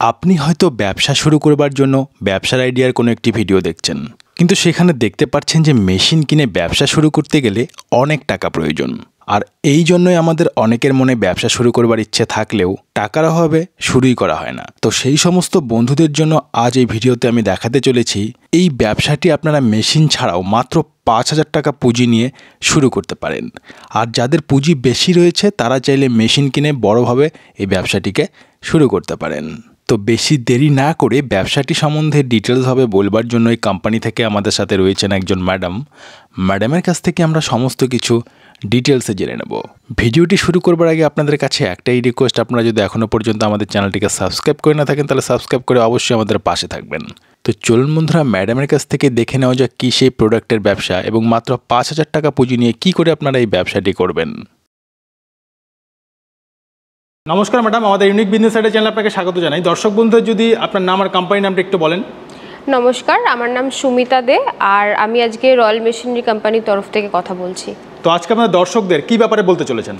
আপনি হয়তো ব্যবসা শুরু করবার জন্য ব্যবসার আইডিয়ার কোনো একটি ভিডিও দেখছেন। কিন্তু সেখানে দেখতে পাচ্ছেন যে মেশিন কিনে ব্যবসা শুরু করতে গেলে অনেক টাকা প্রয়োজন। আর এই জন্যই আমাদের অনেকের মনে ব্যবসা শুরু করবার ইচ্ছে থাকলেও টাকার অভাবে শুরুই করা হয় না। তো সেই সমস্ত বন্ধুদের জন্য আজ এই ভিডিওতে আমি দেখাতে চলেছি, এই ব্যবসাটি আপনারা মেশিন ছাড়াও মাত্র পাঁচ হাজার টাকা পুঁজি নিয়ে শুরু করতে পারেন। আর যাদের পুঁজি বেশি রয়েছে, তারা চাইলে মেশিন কিনে বড়োভাবে এই ব্যবসাটিকে শুরু করতে পারেন। তো বেশি দেরি না করে ব্যবসাটি সম্বন্ধে ডিটেলসভাবে বলবার জন্য এই কোম্পানি থেকে আমাদের সাথে রয়েছেন একজন ম্যাডাম ম্যাডামের কাছ থেকে আমরা সমস্ত কিছু ডিটেলসে জেনে নেব। ভিডিওটি শুরু করবার আগে আপনাদের কাছে একটাই রিকোয়েস্ট আপনারা যদি এখনও পর্যন্ত আমাদের চ্যানেলটিকে সাবস্ক্রাইব করে না থাকেন, তাহলে সাবস্ক্রাইব করে অবশ্যই আমাদের পাশে থাকবেন। তো চলুন বন্ধুরা ম্যাডামের কাছ থেকে দেখে নেওয়া যাক কী সেই প্রোডাক্টের ব্যবসা এবং মাত্র পাঁচ হাজার টাকা পুঁজি নিয়ে কী করে আপনারা এই ব্যবসাটি করবেন। নমস্কার ম্যাডাম আমাদের ইউনিক বিজনেস সাইডের চ্যানেল আপনাকে স্বাগত জানাই। দর্শক বন্ধু যদি আপনার নাম আর কোম্পানির নামটা একটু বলেন। নমস্কার আমার নাম সুমিতা দে আর আমি আজকে রয়্যাল মেশিনারি কোম্পানির তরফ থেকে কথা বলছি। তো আজকে আপনার দর্শকদের কি ব্যাপারে বলতে চলেছেন?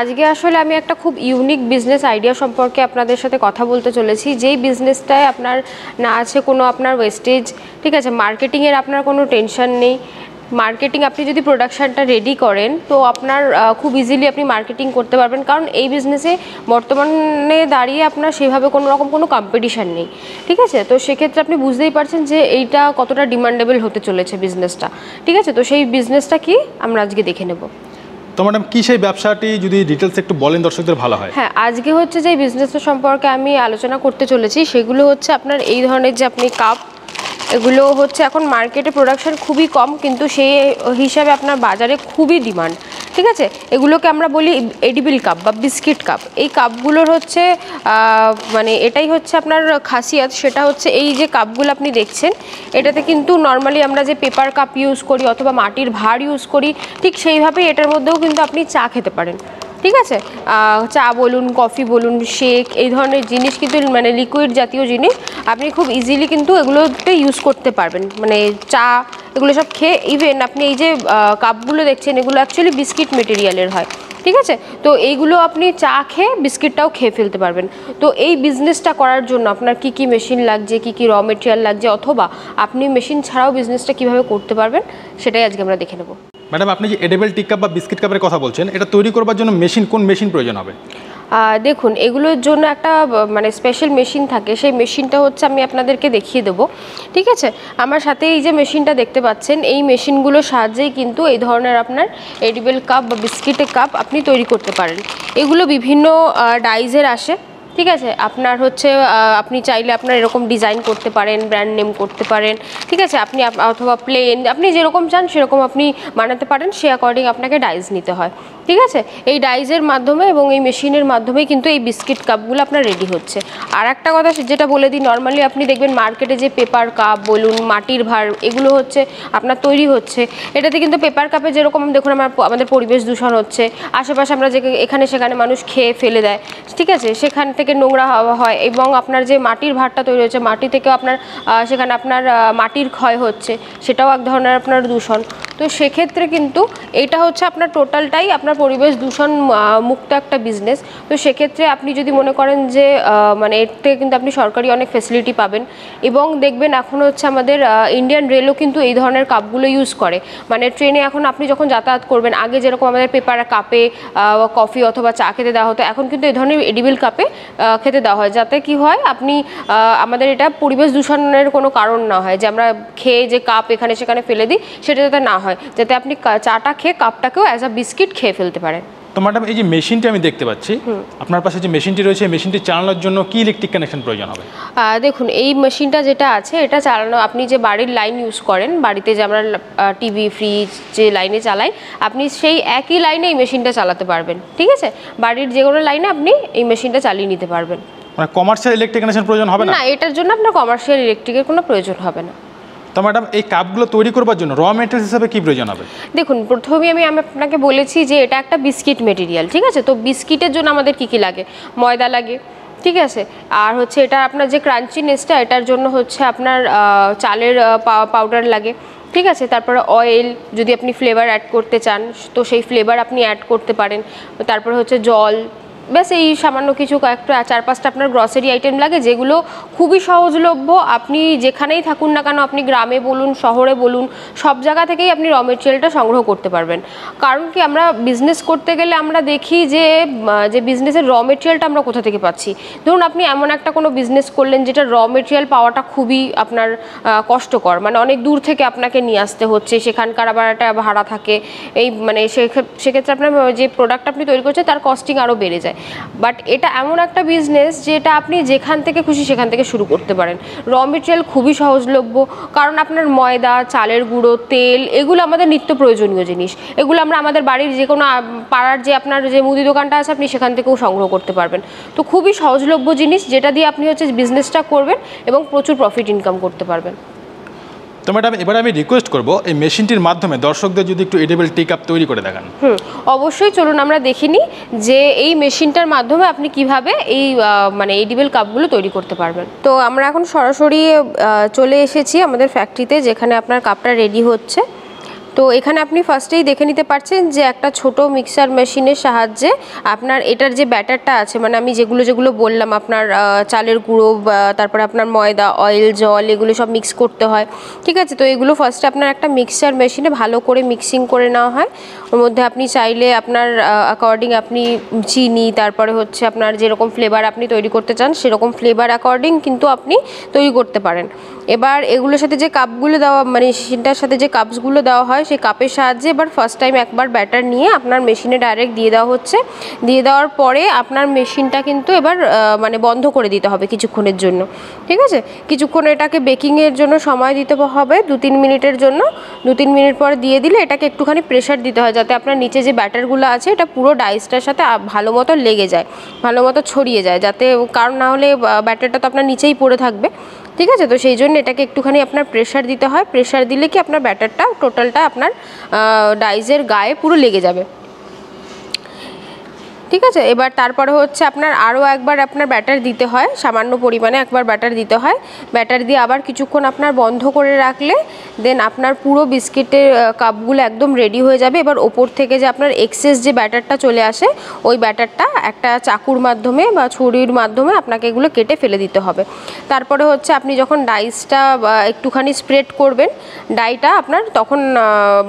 আজকে আসলে আমি একটা খুব ইউনিক বিজনেস আইডিয়া সম্পর্কে আপনাদের সাথে কথা বলতে চলেছি। যেই বিজনেসটায় আপনার না আছে কোনো আপনার ওয়েস্টেজ ঠিক আছে? মার্কেটিংয়ের আপনার কোনো টেনশন নেই। মার্কেটিং আপনি যদি প্রোডাকশানটা রেডি করেন তো আপনার খুব ইজিলি আপনি মার্কেটিং করতে পারবেন। কারণ এই বিজনেসে বর্তমানে দাঁড়িয়ে আপনার সেভাবে কোনো রকম কোনো কম্পিটিশান নেই। ঠিক আছে? তো সেক্ষেত্রে আপনি বুঝতেই পারছেন যে এইটা কতটা ডিমান্ডেবল হতে চলেছে বিজনেসটা ঠিক আছে? তো সেই বিজনেসটা কি? আমরা আজকে দেখে নেব। তো ম্যাডাম কি সেই ব্যবসাটি যদি ডিটেলস একটু বলেন দর্শকদের ভালো হয়। হ্যাঁ আজকে হচ্ছে যে বিজনেসটা সম্পর্কে আমি আলোচনা করতে চলেছি সেগুলো হচ্ছে আপনার এই ধরনের যে আপনি কাপ এগুলো হচ্ছে এখন মার্কেটে প্রোডাকশন খুবই কম, কিন্তু সেই হিসাবে আপনার বাজারে খুবই ডিমান্ড ঠিক আছে? এগুলোকে আমরা বলি এডিবিল কাপ বা বিস্কিট কাপ এই কাপগুলোর হচ্ছে মানে এটাই হচ্ছে আপনার খাসিয়াত, সেটা হচ্ছে এই যে কাপগুলো আপনি দেখছেন, এটাতে কিন্তু নর্মালি আমরা যে পেপার কাপ ইউজ করি অথবা মাটির ভাঁড় ইউজ করি, ঠিক সেইভাবেই এটার মধ্যেও কিন্তু আপনি চা খেতে পারেন। ঠিক আছে? চা বলুন, কফি বলুন, শেক, এই ধরনের জিনিস কিন্তু মানে লিকুইড জাতীয় জিনিস আপনি খুব ইজিলি কিন্তু এগুলোতে ইউজ করতে পারবেন। মানে চা, এগুলো সব খেয়ে ইভেন আপনি এই যে কাপগুলো দেখছেন, এগুলো অ্যাকচুয়ালি বিস্কিট মেটেরিয়ালের হয়। ঠিক আছে? তো এইগুলো আপনি চা খেয়ে বিস্কিটটাও খেয়ে ফেলতে পারবেন। তো এই বিজনেসটা করার জন্য আপনার কি কি মেশিন লাগছে, কি কি র মেটেরিয়াল লাগছে, অথবা আপনি মেশিন ছাড়াও বিজনেসটা কীভাবে করতে পারবেন, সেটাই আজকে আমরা দেখে নেব। ম্যাডাম, আপনি যে এডেবল টিক কাপ বা বিস্কিট কাপের কথা বলছেন, এটা তৈরি করবার জন্য মেশিন, কোন মেশিন প্রয়োজন হবে? দেখুন, এগুলোর জন্য একটা মানে স্পেশাল মেশিন থাকে। সেই মেশিনটা হচ্ছে আমি আপনাদেরকে দেখিয়ে দেবো। ঠিক আছে? আমার সাথে এই যে মেশিনটা দেখতে পাচ্ছেন, এই মেশিনগুলোর সাহায্যেই কিন্তু এই ধরনের আপনার এডিবেল কাপ বা বিস্কিটের কাপ আপনি তৈরি করতে পারেন। এগুলো বিভিন্ন ডাইজের আসে। ঠিক আছে? আপনার হচ্ছে আপনি চাইলে আপনার এরকম ডিজাইন করতে পারেন ব্র্যান্ড নেম করতে পারেন। ঠিক আছে? আপনি অথবা প্লেন আপনি যেরকম চান সেরকম আপনি বানাতে পারেন। সে অ্যাকর্ডিং আপনাকে ডাইস নিতে হয়। ঠিক আছে? এই ডাইজের মাধ্যমে এবং এই মেশিনের মাধ্যমেই কিন্তু এই বিস্কিট কাপগুলো আপনার রেডি হচ্ছে। আর একটা কথা যেটা বলে দিই নর্মালি আপনি দেখবেন মার্কেটে যে পেপার কাপ বলুন, মাটির ভার, এগুলো হচ্ছে আপনার তৈরি হচ্ছে। এটাতে কিন্তু পেপার কাপে যেরকম দেখুন আমার, আমাদের পরিবেশ দূষণ হচ্ছে। আশেপাশে আমরা যে, এখানে সেখানে মানুষ খেয়ে ফেলে দেয়। ঠিক আছে? সেখান থেকে নোংরা হাওয়া হয় এবং আপনার যে মাটির ভারটা তৈরি হচ্ছে, মাটি থেকেও আপনার সেখানে আপনার মাটির ক্ষয় হচ্ছে, সেটাও এক ধরনের আপনার দূষণ। তো সেক্ষেত্রে কিন্তু এটা হচ্ছে আপনার টোটালটাই আপনার পরিবেশ দূষণ মুক্ত একটা বিজনেস তো সেক্ষেত্রে আপনি যদি মনে করেন যে মানে এর থেকে কিন্তু আপনি সরকারি অনেক ফেসিলিটি পাবেন এবং দেখবেন এখন হচ্ছে আমাদের ইন্ডিয়ান রেলও কিন্তু এই ধরনের কাপগুলো ইউজ করে। মানে ট্রেনে এখন আপনি যখন যাতায়াত করবেন, আগে যেরকম আমাদের পেপার কাপে কফি অথবা চা খেতে দেওয়া হতো, এখন কিন্তু এই ধরনের এডিবিল কাপে খেতে দেওয়া হয়। যাতে কি হয়, আপনি আমাদের এটা পরিবেশ দূষণের কোনো কারণ না হয়। যে আমরা খেয়ে যে কাপ এখানে সেখানে ফেলে দিই, সেটা যাতে না হয়। যাতে আপনি চাটা খেয়ে কাপটাকেও অ্যাজ আ বিস্কিট খেয়ে ফেলতে পারেন। তো ম্যাডাম এই যে মেশিনটি আমি দেখতে পাচ্ছি আপনার পাশে যে মেশিনটি রয়েছে এই মেশিনটি চালানোর জন্য কি ইলেকট্রিক কানেকশন প্রয়োজন হবে? দেখুন এই মেশিনটা যেটা আছে এটা চালানো আপনি যে বাড়ির লাইন ইউজ করেন বাড়িতে যে আমরা টিভি ফ্রিজ যে লাইনে চালাই আপনি সেই একই লাইনে এই মেশিনটা চালাতে পারবেন ঠিক আছে? বাড়ির যে কোনো লাইনে আপনি এই মেশিনটা চালিয়ে নিতে পারবেন। মানে কমার্শিয়াল ইলেকট্রিক কানেকশন প্রয়োজন হবে না? না এটার জন্য আপনার কমার্শিয়াল ইলেকট্রিকের কোনো প্রয়োজন হবে না। তো ম্যাডাম এই কাপগুলো তৈরি করবার জন্য র মেটেরিয়াল হিসাবে কি প্রয়োজন হবে? দেখুন, প্রথমেই আমি আপনাকে বলেছি যে এটা একটা বিস্কিট মেটেরিয়াল ঠিক আছে? তো বিস্কিটের জন্য আমাদের কি কি লাগে? ময়দা লাগে, ঠিক আছে? আর হচ্ছে এটা আপনার যে ক্রাঞ্চিনেসটা এটার জন্য হচ্ছে আপনার চালের পাউডার লাগে, ঠিক আছে? তারপরে অয়েল যদি আপনি ফ্লেভার অ্যাড করতে চান, তো সেই ফ্লেভার আপনি অ্যাড করতে পারেন। তারপরে হচ্ছে জল ব্যাস, এই সামান্য কিছু কয়েকটা, চার পাঁচটা আপনার গ্রসারি আইটেম লাগে, যেগুলো খুবই সহজলভ্য। আপনি যেখানেই থাকুন না কেন, আপনি গ্রামে বলুন, শহরে বলুন, সব জায়গা থেকেই আপনি র মেটেরিয়ালটা সংগ্রহ করতে পারবেন। কারণ কি, আমরা বিজনেস করতে গেলে আমরা দেখি যে যে বিজনেসের র মেটেরিয়ালটা আমরা কোথা থেকে পাচ্ছি। ধরুন, আপনি এমন একটা কোনো বিজনেস করলেন, যেটা র মেটেরিয়াল পাওয়াটা খুবই আপনার কষ্টকর। মানে অনেক দূর থেকে আপনাকে নিয়ে আসতে হচ্ছে, সেখানকার আবার একটা ভাড়া থাকে। এই মানে সেক্ষে- সেক্ষেত্রে আপনার যে প্রোডাক্ট আপনি তৈরি করছেন, তার কস্টিং আরও বেড়ে যায়। বাট এটা এমন একটা বিজনেস যেটা আপনি যেখান থেকে খুশি সেখান থেকে শুরু করতে পারেন। র মেটেরিয়াল খুবই সহজলভ্য। কারণ আপনার ময়দা, চালের গুঁড়ো, তেল, এগুলো আমাদের নিত্য প্রয়োজনীয় জিনিস। এগুলো আমরা আমাদের বাড়ির যে কোনো পাড়ার যে আপনার যে মুদি দোকানটা আছে, আপনি সেখান থেকেও সংগ্রহ করতে পারবেন। তো খুবই সহজলভ্য জিনিস, যেটা দিয়ে আপনি হচ্ছে বিজনেসটা করবেন এবং প্রচুর প্রফিট ইনকাম করতে পারবেন। তো ম্যাডাম এবার আমি রিকোয়েস্ট করব, এই মেশিনটির মাধ্যমে দর্শকদের যদি একটু এডেবল টি কাপ তৈরি করে দেখান। অবশ্যই চলুন আমরা দেখিনি যে এই মেশিনটার মাধ্যমে আপনি কীভাবে এই মানে এডিবেল কাপগুলো তৈরি করতে পারবেন। তো আমরা এখন সরাসরি চলে এসেছি আমাদের ফ্যাক্টরিতে যেখানে আপনার কাপটা রেডি হচ্ছে। তো এখানে আপনি ফার্স্টেই দেখে নিতে পারছেন যে একটা ছোট মিক্সার মেশিনের সাহায্যে আপনার এটার যে ব্যাটারটা আছে মানে আমি যেগুলো যেগুলো বললাম, আপনার চালের গুঁড়ো তারপরে আপনার ময়দা অয়েল জল, এগুলো সব মিক্স করতে হয়, ঠিক আছে? তো এগুলো ফার্স্টে আপনার একটা মিক্সার মেশিনে ভালো করে মিক্সিং করে নেওয়া হয়। ওর মধ্যে আপনি চাইলে আপনার অ্যাকর্ডিং আপনি চিনি, তারপরে হচ্ছে আপনার যেরকম ফ্লেভার আপনি তৈরি করতে চান, সেরকম ফ্লেভার অ্যাকর্ডিং কিন্তু আপনি তৈরি করতে পারেন। এবার এগুলোর সাথে যে কাপগুলো দেওয়া মানে মেশিনটার সাথে যে কাপসগুলো দেওয়া হয় সেই কাপের সাহায্যে, এবার ফার্স্ট টাইম একবার ব্যাটার নিয়ে আপনার মেশিনে ডাইরেক্ট দিয়ে দেওয়া হচ্ছে। দিয়ে দেওয়ার পরে আপনার মেশিনটা কিন্তু এবার মানে বন্ধ করে দিতে হবে কিছুক্ষণের জন্য। ঠিক আছে? কিছুক্ষণ এটাকে বেকিংয়ের জন্য সময় দিতে হবে দু তিন মিনিটের জন্য। দু তিন মিনিট পর দিয়ে দিলে এটাকে একটুখানি প্রেশার দিতে হয়, যাতে আপনার নিচে যে ব্যাটারগুলো আছে, এটা পুরো ডাইসটার সাথে ভালো মতো লেগে যায়, ভালো মতো ছড়িয়ে যায়, যাতে, কারণ না হলে ব্যাটারটা তো আপনার নিচেই পড়ে থাকবে। ঠিক আছে? তো সেই জন্য এটাকে একটুখানি আপনার প্রেশার দিতে হয়। প্রেশার দিলে কি আপনার ব্যাটারটা টোটালটা আপনার ডাইজের গায়ে পুরো লেগে যাবে। ঠিক আছে? এবার তারপরে হচ্ছে আপনার আরও একবার আপনার ব্যাটার দিতে হয়, সামান্য পরিমাণে একবার ব্যাটার দিতে হয়। ব্যাটার দিয়ে আবার কিছুক্ষণ আপনার বন্ধ করে রাখলে দেন আপনার পুরো বিস্কিটের কাপগুলো একদম রেডি হয়ে যাবে। এবার ওপর থেকে যে আপনার এক্সেস যে ব্যাটারটা চলে আসে, ওই ব্যাটারটা একটা চাকুর মাধ্যমে বা ছুরির মাধ্যমে আপনাকে এগুলো কেটে ফেলে দিতে হবে। তারপরে হচ্ছে আপনি যখন ডাইসটা একটুখানি স্প্রেড করবেন, ডাইটা আপনার তখন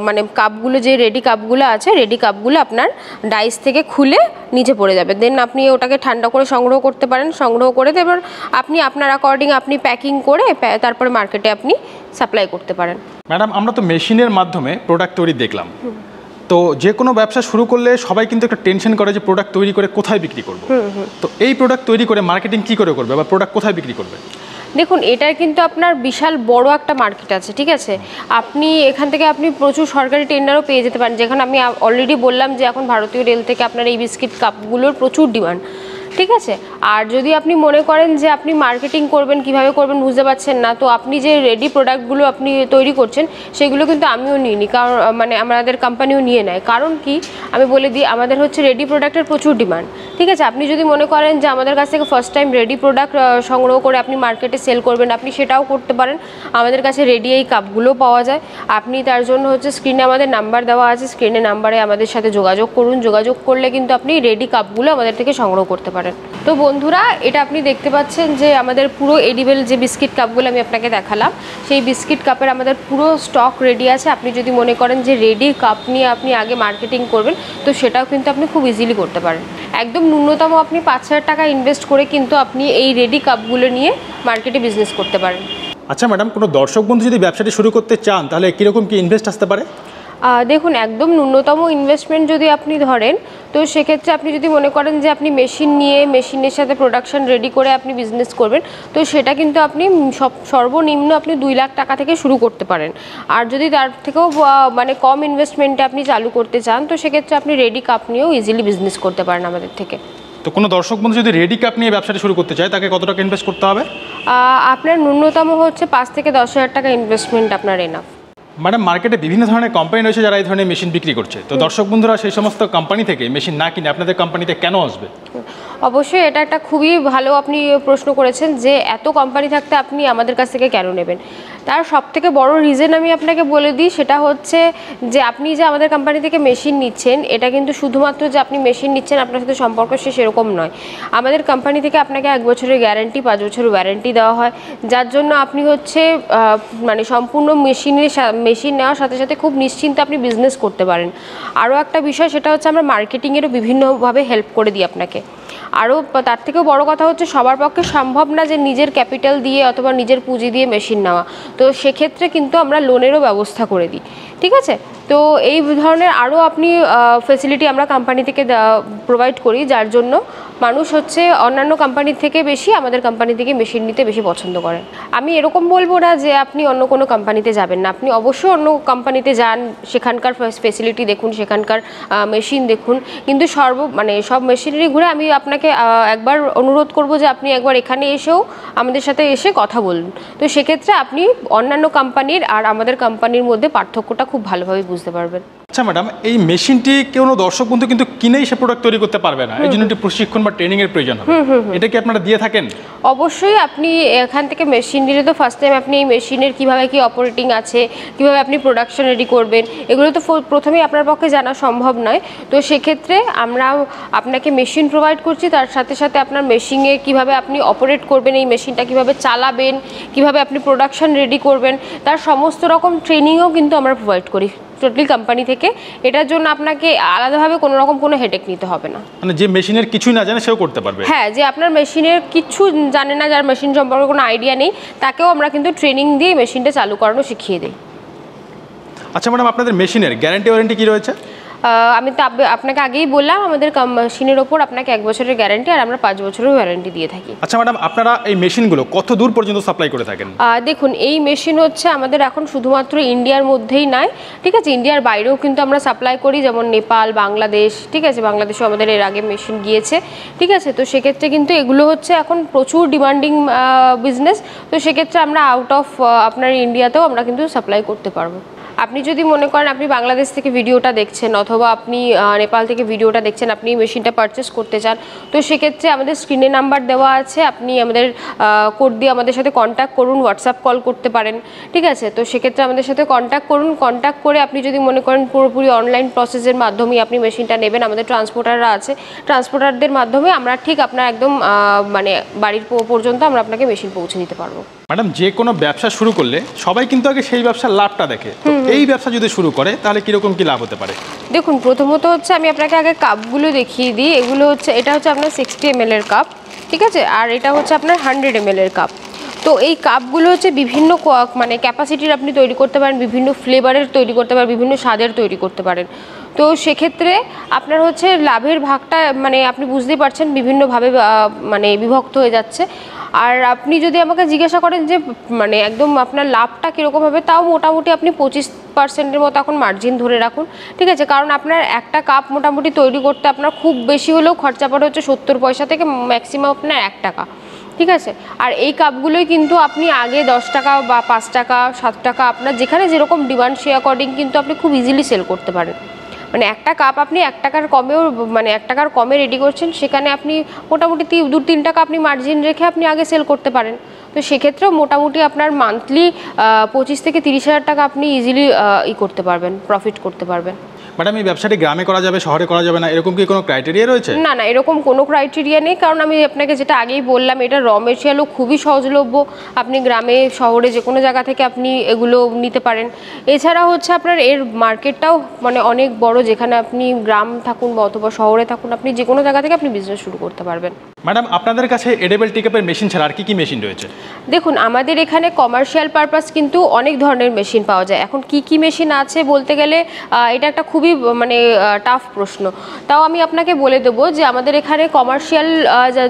মানে কাপগুলো যে রেডি কাপগুলো আছে রেডি কাপগুলো আপনার ডাইস থেকে খুলে নিচে পড়ে যাবে। দেন আপনি ওটাকে ঠান্ডা করে সংগ্রহ করতে পারেন সংগ্রহ করে এবার আপনি আপনার অ্যাকর্ডিং আপনি প্যাকিং করে তারপরে মার্কেটে আপনি সাপ্লাই করতে পারেন। ম্যাডাম আমরা তো মেশিনের মাধ্যমে প্রোডাক্ট তৈরি দেখলাম। তো যে কোনো ব্যবসা শুরু করলে সবাই কিন্তু একটা টেনশন করে যে প্রোডাক্ট তৈরি করে কোথায় বিক্রি করব। তো এই প্রোডাক্ট তৈরি করে মার্কেটিং কি করে করবে বা প্রোডাক্ট কোথায় বিক্রি করবে? দেখুন এটার কিন্তু আপনার বিশাল বড় একটা মার্কেট আছে ঠিক আছে? আপনি এখান থেকে আপনি প্রচুর সরকারি টেন্ডারও পেয়ে যেতে পারেন। যেখানে আমি অলরেডি বললাম যে এখন ভারতীয় রেল থেকে আপনার এই বিস্কিট কাপগুলোর প্রচুর ডিমান্ড ঠিক আছে? আর যদি আপনি মনে করেন যে আপনি মার্কেটিং করবেন, কীভাবে করবেন বুঝতে পারছেন না, তো আপনি যে রেডি প্রোডাক্টগুলো আপনি তৈরি করছেন, সেগুলো কিন্তু আমিও নিইনি, কারণ মানে আমাদের কোম্পানিও নিয়ে নেয়। কারণ কি? আমি বলে দিই, আমাদের হচ্ছে রেডি প্রোডাক্টের প্রচুর ডিমান্ড ঠিক আছে? আপনি যদি মনে করেন যে আমাদের কাছ থেকে ফার্স্ট টাইম রেডি প্রোডাক্ট সংগ্রহ করে আপনি মার্কেটে সেল করবেন, আপনি সেটাও করতে পারেন। আমাদের কাছে রেডি এই কাপগুলো পাওয়া যায়। আপনি তার জন্য হচ্ছে স্ক্রিনে আমাদের নাম্বার দেওয়া আছে। স্ক্রিনে নাম্বারে আমাদের সাথে যোগাযোগ করুন। যোগাযোগ করলে কিন্তু আপনি রেডি কাপগুলো আমাদের থেকে সংগ্রহ করতে পারেন তো বন্ধুরা, এটা আপনি দেখতে পাচ্ছেন যে আমাদের পুরো এডিবেল যে বিস্কিট কাপগুলো আমি আপনাকে দেখালাম, সেই বিস্কিট কাপের আমাদের পুরো স্টক রেডি আছে। আপনি যদি মনে করেন যে রেডি কাপ নিয়ে আপনি আগে মার্কেটিং করবেন, তো সেটাও কিন্তু আপনি খুব ইজিলি করতে পারেন। একদম ন্যূনতম আপনি পাঁচ হাজার টাকা ইনভেস্ট করে কিন্তু আপনি এই রেডি কাপগুলো নিয়ে মার্কেটে বিজনেস করতে পারেন। আচ্ছা ম্যাডাম, কোনো দর্শক বন্ধু যদি ব্যবসাটি শুরু করতে চান, তাহলে কীরকম কি ইনভেস্ট আসতে পারে? দেখুন একদম ন্যূনতম ইনভেস্টমেন্ট যদি আপনি ধরেন তো সেক্ষেত্রে আপনি যদি মনে করেন যে আপনি মেশিন নিয়ে মেশিনের সাথে প্রোডাকশন রেডি করে আপনি বিজনেস করবেন তো সেটা কিন্তু আপনি সব সর্বনিম্ন আপনি দুই লাখ টাকা থেকে শুরু করতে পারেন। আর যদি তার থেকেও মানে কম ইনভেস্টমেন্টে আপনি চালু করতে চান তো সেক্ষেত্রে আপনি রেডি কাপ নিয়েও ইজিলি বিজনেস করতে পারেন আমাদের থেকে। তো কোনো দর্শক বন্ধু যদি রেডি কাপ নিয়ে ব্যবসাটা শুরু করতে চায় তাকে কত টাকা ইনভেস্ট করতে হবে? আপনার ন্যূনতম হচ্ছে পাঁচ থেকে দশ হাজার টাকা ইনভেস্টমেন্ট আপনার এনাফ ম্যাডাম মার্কেটে বিভিন্ন ধরনের কোম্পানি রয়েছে যারা এই ধরনের মেশিন বিক্রি করছে। তো দর্শক বন্ধুরা সেই সমস্ত কোম্পানি থেকে মেশিন না কিনে আপনাদের কোম্পানিতে কেন আসবে? অবশ্যই এটা একটা খুবই ভালো আপনি প্রশ্ন করেছেন যে এত কোম্পানি থাকতে আপনি আমাদের কাছ থেকে কেন নেবেন? তার সব থেকে বড় রিজন আমি আপনাকে বলে দিই সেটা হচ্ছে যে আপনি যে আমাদের কোম্পানি থেকে মেশিন নিচ্ছেন, এটা কিন্তু শুধুমাত্র যে আপনি মেশিন নিচ্ছেন, আপনার সাথে সম্পর্ক সে সেরকম নয়। আমাদের কোম্পানি থেকে আপনাকে এক বছরের গ্যারান্টি পাঁচ বছরের ওয়ারেন্টি দেওয়া হয়। যার জন্য আপনি হচ্ছে মানে সম্পূর্ণ মেশিনের মেশিন নেওয়ার সাথে সাথে খুব নিশ্চিন্তে আপনি বিজনেস করতে পারেন। আরও একটা বিষয় সেটা হচ্ছে আমরা মার্কেটিংয়েরও বিভিন্নভাবে হেল্প করে দিই আপনাকে। আরও তার থেকেও বড় কথা হচ্ছে সবার পক্ষে সম্ভব না যে নিজের ক্যাপিটাল দিয়ে অথবা নিজের পুঁজি দিয়ে মেশিন নেওয়া। তো সেক্ষেত্রে কিন্তু আমরা লোনেরও ব্যবস্থা করে দিই। ঠিক আছে? তো এই ধরনের আরও আপনি ফেসিলিটি আমরা কোম্পানি থেকে প্রোভাইড করি, যার জন্য মানুষ হচ্ছে অন্যান্য কোম্পানির থেকে বেশি আমাদের কোম্পানি থেকে মেশিন নিতে বেশি পছন্দ করেন আমি এরকম বলব না যে আপনি অন্য কোনো কোম্পানিতে যাবেন না। আপনি অবশ্যই অন্য কোম্পানিতে যান, সেখানকার ফেসিলিটি দেখুন, সেখানকার মেশিন দেখুন। কিন্তু সর্ব মানে সব মেশিনারি ঘুরে আমি আপনাকে একবার অনুরোধ করব যে আপনি একবার এখানে এসেও আমাদের সাথে এসে কথা বলুন। তো সেক্ষেত্রে আপনি অন্যান্য কোম্পানির আর আমাদের কোম্পানির মধ্যে পার্থক্যটা খুব ভালোভাবে বুঝতে পারবেন। আচ্ছা ম্যাডাম এই মেশিনটি কোনো দর্শক বন্ধু কিন্তু কিনেই সে প্রোডাক্ট তৈরি করতে পারবে না। এই জন্য একটি প্রশিক্ষণ বা ট্রেনিং এর প্রয়োজন হবে। এটা কি আপনারা দিয়ে থাকেন? অবশ্যই আপনি এখান থেকে মেশিন নিলে তো ফার্স্ট টাইম আপনি এই মেশিনের কীভাবে কি অপারেটিং আছে কীভাবে আপনি প্রোডাকশন রেডি করবেন এগুলো তো প্রথমেই আপনার পক্ষে জানা সম্ভব নয়। তো সেক্ষেত্রে আমরা আপনাকে মেশিন প্রোভাইড করছি তার সাথে সাথে আপনার মেশিনে কীভাবে আপনি অপারেট করবেন এই মেশিনটা কীভাবে চালাবেন কীভাবে আপনি প্রোডাকশন রেডি করবেন তার সমস্ত রকম ট্রেনিংও কিন্তু আমরা প্রোভাইড করি। টোটালি কোম্পানি থেকে এটার জন্য আপনাকে আলাদাভাবে কোনো রকম কোনো হেডেক নিতে হবে না। মানে যে মেশিনের কিছুই না জানে সেও করতে পারবে। হ্যাঁ যে আপনার মেশিনের কিছু জানে না যার মেশিন সম্পর্কে কোনো আইডিয়া নেই তাকেও আমরা কিন্তু ট্রেনিং দিয়ে মেশিনটা চালু করানো শিখিয়ে দিই। আচ্ছা ম্যাডাম আপনাদের মেশিনের গ্যারান্টি ওয়ারেন্টি কী রয়েছে? আমি তো আপ- আপনাকে আগেই বললাম আমাদের কাম- মেশিনের ওপর আপনাকে এক বছরের গ্যারান্টি আর আমরা পাঁচ বছরের ওয়ারেন্টি দিয়ে থাকি। আচ্ছা ম্যাডাম আপনারা এই মেশিনগুলো কত দূর পর্যন্ত সাপ্লাই করে থাকেন? দেখুন এই মেশিন হচ্ছে আমাদের এখন শুধুমাত্র ইন্ডিয়ার মধ্যেই নয় ঠিক আছে? ইন্ডিয়ার বাইরেও কিন্তু আমরা সাপ্লাই করি যেমন নেপাল বাংলাদেশ ঠিক আছে? বাংলাদেশেও আমাদের এর আগে মেশিন গিয়েছে ঠিক আছে? তো সেক্ষেত্রে কিন্তু এগুলো হচ্ছে এখন প্রচুর ডিমান্ডিং বিজনেস তো সেক্ষেত্রে আমরা আউট অফ আপনার ইন্ডিয়াতেও আমরা কিন্তু সাপ্লাই করতে পারব। আপনি যদি মনে করেন আপনি বাংলাদেশ থেকে ভিডিওটা দেখছেন অথবা আপনি নেপাল থেকে ভিডিওটা দেখছেন, আপনি মেশিনটা পারচেস করতে চান, তো সেক্ষেত্রে আমাদের স্ক্রিনে নাম্বার দেওয়া আছে। আপনি আমাদের কোড দিয়ে আমাদের সাথে কন্ট্যাক্ট করুন হোয়াটসঅ্যাপ কল করতে পারেন, ঠিক আছে? তো সেক্ষেত্রে আমাদের সাথে কন্ট্যাক্ট করুন কন্ট্যাক্ট করে আপনি যদি মনে করেন পুরোপুরি অনলাইন প্রসেসের মাধ্যমে আপনি মেশিনটা নেবেন, আমাদের ট্রান্সপোর্টাররা আছে। ট্রান্সপোর্টারদের মাধ্যমে আমরা ঠিক আপনার একদম মানে বাড়ির পর্যন্ত আমরা আপনাকে মেশিন পৌঁছে দিতে পারব। ম্যাডাম যে কোনো ব্যবসা শুরু করলে সবাই কিন্তু আগে সেই ব্যবসার লাভটা দেখে। এই ব্যবসা যদি শুরু করে তাহলে কীরকম কি লাভ হতে পারে? দেখুন প্রথমত হচ্ছে আমি আপনাকে আগে কাপগুলো দেখিয়ে দিই। এগুলো হচ্ছে এটা হচ্ছে আপনার সিক্সটি এম এর কাপ ঠিক আছে? আর এটা হচ্ছে আপনার হান্ড্রেড এম এর কাপ। তো এই কাপগুলো হচ্ছে বিভিন্ন মানে ক্যাপাসিটির আপনি তৈরি করতে পারেন বিভিন্ন ফ্লেভারের তৈরি করতে পারেন বিভিন্ন স্বাদের তৈরি করতে পারেন। তো সেক্ষেত্রে আপনার হচ্ছে লাভের ভাগটা মানে আপনি বুঝতেই পারছেন বিভিন্নভাবে মানে বিভক্ত হয়ে যাচ্ছে। আর আপনি যদি আমাকে জিজ্ঞাসা করেন যে মানে একদম আপনার লাভটা কীরকম হবে, তাও মোটামুটি আপনি পঁচিশ পার্সেন্টের মতো এখন মার্জিন ধরে রাখুন, ঠিক আছে? কারণ আপনার একটা কাপ মোটামুটি তৈরি করতে আপনার খুব বেশি হলেও খরচা পড়ে হচ্ছে সত্তর পয়সা থেকে ম্যাক্সিমাম আপনার এক টাকা, ঠিক আছে? আর এই কাপগুলোই কিন্তু আপনি আগে দশ টাকা বা পাঁচ টাকা, সাত টাকা, আপনার যেখানে যেরকম ডিমান্ড সে অ্যাকর্ডিং কিন্তু আপনি খুব ইজিলি সেল করতে পারেন। মানে একটা কাপ আপনি এক টাকার কমেও মানে এক টাকার কমে রেডি করছেন, সেখানে আপনি মোটামুটি দু তিন টাকা আপনি মার্জিন রেখে আপনি আগে সেল করতে পারেন। তো সেক্ষেত্রেও মোটামুটি আপনার মান্থলি পঁচিশ থেকে তিরিশ হাজার টাকা আপনি ইজিলি ই করতে পারবেন প্রফিট করতে পারবেন। ম্যাডাম এই ব্যবসাটি গ্রামে করা যাবে শহরে করা যাবে না এরকম কি কোনো ক্রাইটেরিয়া রয়েছে? না না এরকম কোনো ক্রাইটেরিয়া নেই কারণ আমি আপনাকে যেটা আগেই বললাম এটা র মেটেরিয়ালও খুবই সহজলভ্য। আপনি গ্রামে শহরে যে কোনো জায়গা থেকে আপনি এগুলো নিতে পারেন। এছাড়া হচ্ছে আপনার এর মার্কেটটাও মানে অনেক বড় যেখানে আপনি গ্রাম থাকুন বা অথবা শহরে থাকুন আপনি যে কোনো জায়গা থেকে আপনি বিজনেস শুরু করতে পারবেন। ম্যাডাম আপনাদের কাছে এডেবল টিকআপের মেশিন ছাড়া আর কি কি মেশিন রয়েছে? দেখুন আমাদের এখানে কমার্শিয়াল পারপাস কিন্তু অনেক ধরনের মেশিন পাওয়া যায়। এখন কি কি মেশিন আছে বলতে গেলে এটা একটা খুবই আহ, মানে টাফ প্রশ্ন। তাও আমি আপনাকে বলে দেবো যে আমাদের এখানে কমার্শিয়াল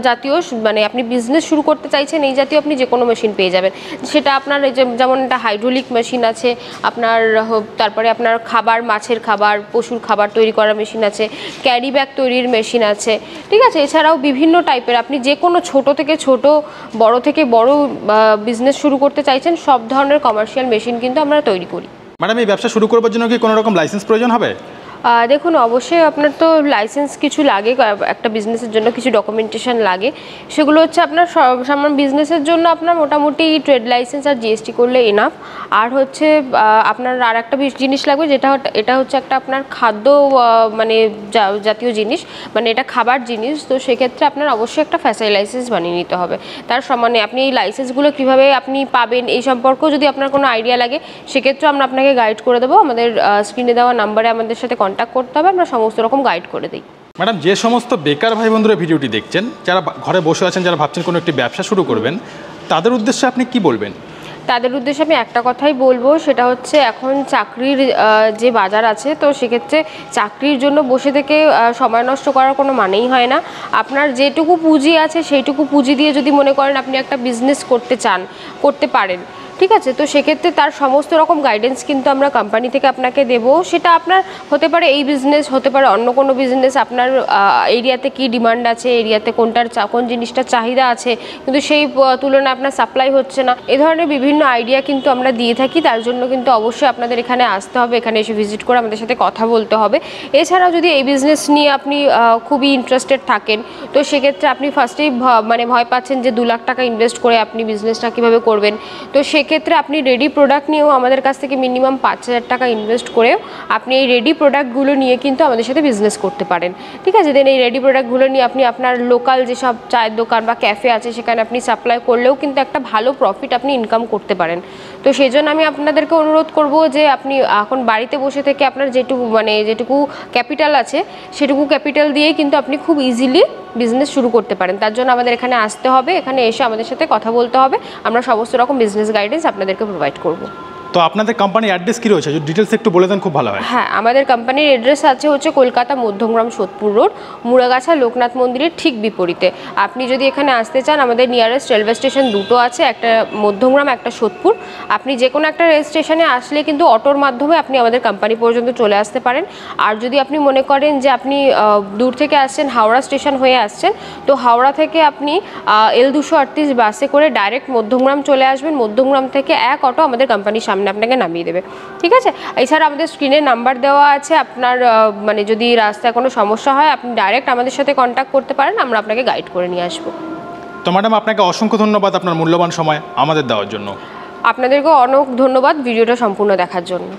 জাতীয় মানে আপনি বিজনেস শুরু করতে চাইছেন এই জাতীয় আপনি যে কোনো মেশিন পেয়ে যাবেন। সেটা আপনার যেমন একটা হাইড্রোলিক মেশিন আছে আপনার তারপরে আপনার খাবার মাছের খাবার পশুর খাবার তৈরি করার মেশিন আছে ক্যারি ব্যাগ তৈরির মেশিন আছে ঠিক আছে? এছাড়াও বিভিন্ন টাইপের আপনি যে কোনো ছোট থেকে ছোট বড় থেকে বড় বিজনেস শুরু করতে চাইছেন সব ধরনের কমার্শিয়াল মেশিন কিন্তু আমরা তৈরি করি। ম্যাডাম এই ব্যবসা শুরু করবার জন্য কি কোনো রকম লাইসেন্স প্রয়োজন হবে? দেখুন, অবশ্যই আপনার তো লাইসেন্স কিছু লাগে একটা বিজনেসের জন্য কিছু ডকুমেন্টেশন লাগে। সেগুলো হচ্ছে আপনার স- সামান্য বিজনেসের জন্য আপনার মোটামুটি ট্রেড লাইসেন্স আর জিএসটি করলে এনাফ আর হচ্ছে আপনার আর একটা জিনিস লাগবে, যেটা এটা হচ্ছে একটা আপনার খাদ্য মানে জাতীয় জিনিস মানে এটা খাবার জিনিস। তো সেক্ষেত্রে আপনার অবশ্যই একটা ফ্যাসাই লাইসেন্স বানিয়ে নিতে হবে। তার সমানে আপনি এই লাইসেন্সগুলো কীভাবে আপনি পাবেন, এই সম্পর্কেও যদি আপনার কোনো আইডিয়া লাগে, সেক্ষেত্রে আমরা আপনাকে গাইড করে দেবো। আমাদের স্ক্রিনে দেওয়া নাম্বারে আমাদের সাথে কন্ট্যাক্ট করতে হবে আমরা সমস্ত রকম গাইড করে দিই। ম্যাডাম যে সমস্ত বেকার ভাই বন্ধুরা ভিডিওটি দেখছেন যারা ঘরে বসে আছেন যারা ভাবছেন কোনো একটি ব্যবসা শুরু করবেন তাদের উদ্দেশ্যে আপনি কি বলবেন? তাদের উদ্দেশ্যে আমি একটা কথাই বলব সেটা হচ্ছে এখন চাকরির যে বাজার আছে তো সেক্ষেত্রে চাকরির জন্য বসে থেকে সময় নষ্ট করার কোনো মানেই হয় না। আপনার যেটুকু পুঁজি আছে সেইটুকু পুঁজি দিয়ে যদি মনে করেন আপনি একটা বিজনেস করতে চান করতে পারেন। ঠিক আছে? তো সেক্ষেত্রে তার সমস্ত রকম গাইডেন্স কিন্তু আমরা কোম্পানি থেকে আপনাকে দেব। সেটা আপনার হতে পারে এই বিজনেস হতে পারে অন্য কোনো বিজনেস আপনার এরিয়াতে কি ডিমান্ড আছে? এরিয়াতে কোনটার কোন জিনিসটার চাহিদা আছে? কিন্তু সেই তুলনায় আপনার সাপ্লাই হচ্ছে না। এ ধরনের বিভিন্ন আইডিয়া কিন্তু আমরা দিয়ে থাকি। তার জন্য কিন্তু অবশ্যই আপনাদের এখানে আসতে হবে। এখানে এসে ভিজিট করে আমাদের সাথে কথা বলতে হবে। এছাড়াও যদি এই বিজনেস নিয়ে আপনি খুবই ইন্টারেস্টেড থাকেন, তো সেক্ষেত্রে আপনি ফার্স্টেই মানে ভয় পাচ্ছেন যে দু লাখ টাকা ইনভেস্ট করে আপনি বিজনেসটা কীভাবে করবেন? তো সেক্ষেত্রে আপনি রেডি প্রোডাক্ট নিয়েও আমাদের কাছ থেকে মিনিমাম পাঁচ হাজার টাকা ইনভেস্ট করেও আপনি এই রেডি প্রোডাক্টগুলো নিয়ে কিন্তু আমাদের সাথে বিজনেস করতে পারেন। ঠিক আছে? দেন এই রেডি প্রোডাক্টগুলো নিয়ে আপনি আপনার লোকাল যেসব চায়ের দোকান বা ক্যাফে আছে, সেখানে আপনি সাপ্লাই করলেও কিন্তু একটা ভালো প্রফিট আপনি ইনকাম করতে পারেন। তো সেই জন্য আমি আপনাদেরকে অনুরোধ করব যে আপনি এখন বাড়িতে বসে থেকে আপনার যেটুকু মানে যেটুকু ক্যাপিটাল আছে, সেটুকু ক্যাপিটাল দিয়েই কিন্তু আপনি খুব ইজিলি বিজনেস শুরু করতে পারেন। তার জন্য আমাদের এখানে আসতে হবে। এখানে এসে আমাদের সাথে কথা বলতে হবে। আমরা সমস্ত রকম বিজনেস গাইডেন্স আপনাদেরকে প্রোভাইড করব। তো আপনাদের কোম্পানির অ্যাড্রেস কী রয়েছে? যদি ডিটেলস একটু বলে দেন, খুব ভালো হয়। হ্যাঁ আমাদের কোম্পানির অ্যাড্রেস আছে হচ্ছে কলকাতা মধ্যমগ্রাম সোদপুর রোড মুড়াগাছা লোকনাথ মন্দিরের ঠিক বিপরীতে। আপনি যদি এখানে আসতে চান, আমাদের নিয়ারেস্ট রেলওয়ে স্টেশন দুটো আছে, একটা মধ্যমগ্রাম, একটা সোদপুর। আপনি যে কোনো একটা রেল স্টেশনে আসলে কিন্তু অটোর মাধ্যমে আপনি আমাদের কোম্পানি পর্যন্ত চলে আসতে পারেন। আর যদি আপনি মনে করেন যে আপনি দূর থেকে আসছেন, হাওড়া স্টেশন হয়ে আসছেন, তো হাওড়া থেকে আপনি এল দুশো বাসে করে ডাইরেক্ট মধ্যমগ্রাম চলে আসবেন। মধ্যমগ্রাম থেকে এক অটো আমাদের কোম্পানির সামনে আপনাকে নামিয়ে দেবে। ঠিক আছে? এছাড়া আমাদের স্ক্রিনে নাম্বার দেওয়া আছে। আপনার মানে যদি রাস্তায় কোনো সমস্যা হয় আপনি ডাইরেক্ট আমাদের সাথে কন্ট্যাক্ট করতে পারেন। আমরা আপনাকে গাইড করে নিয়ে আসব। তো ম্যাডাম আপনাকে অসংখ্য ধন্যবাদ আপনার মূল্যবান সময় আমাদের দেওয়ার জন্য। আপনাদেরকেও অনেক ধন্যবাদ ভিডিওটা সম্পূর্ণ দেখার জন্য।